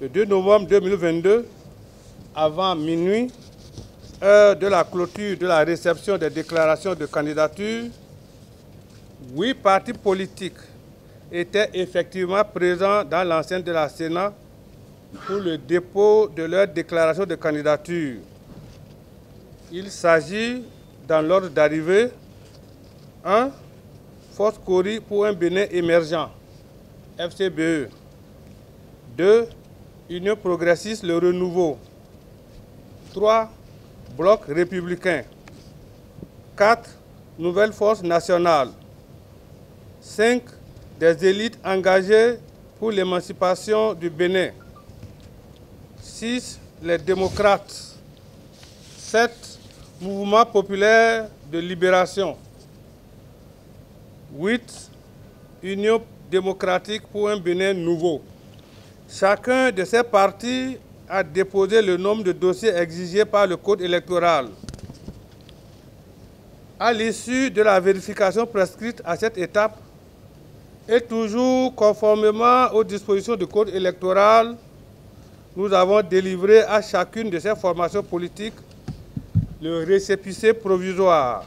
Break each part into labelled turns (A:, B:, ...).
A: le 2 novembre 2022, avant minuit, heure de la clôture de la réception des déclarations de candidature, huit partis politiques étaient effectivement présents dans l'enceinte de la Sénat pour le dépôt de leur déclaration de candidature. Il s'agit, dans l'ordre d'arrivée, 1. Force Cori pour un Bénin émergent, FCBE. 2. Union progressiste Le Renouveau. 3. Bloc républicain. 4. Nouvelle force nationale. 5. Des élites engagées pour l'émancipation du Bénin. 6. Les démocrates. 7. Mouvement populaire de libération. 8. Union démocratique pour un Bénin nouveau. Chacun de ces partis a déposé le nombre de dossiers exigés par le Code électoral. À l'issue de la vérification prescrite à cette étape, et toujours conformément aux dispositions du Code électoral, nous avons délivré à chacune de ces formations politiques le récépissé provisoire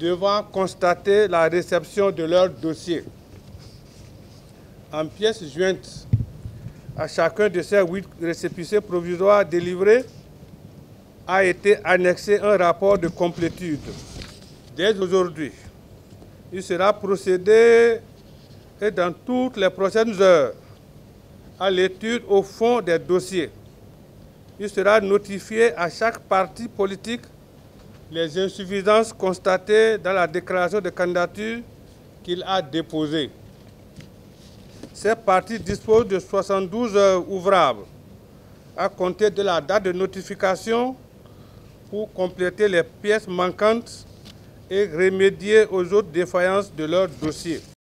A: devant constater la réception de leur dossier. En pièces jointes à chacun de ces huit récépissés provisoires délivrés a été annexé un rapport de complétude. Dès aujourd'hui, il sera procédé et dans toutes les prochaines heures à l'étude au fond des dossiers. Il sera notifié à chaque parti politique les insuffisances constatées dans la déclaration de candidature qu'il a déposée. Ces partis disposent de 72 heures ouvrables à compter de la date de notification pour compléter les pièces manquantes et remédier aux autres défaillances de leur dossier.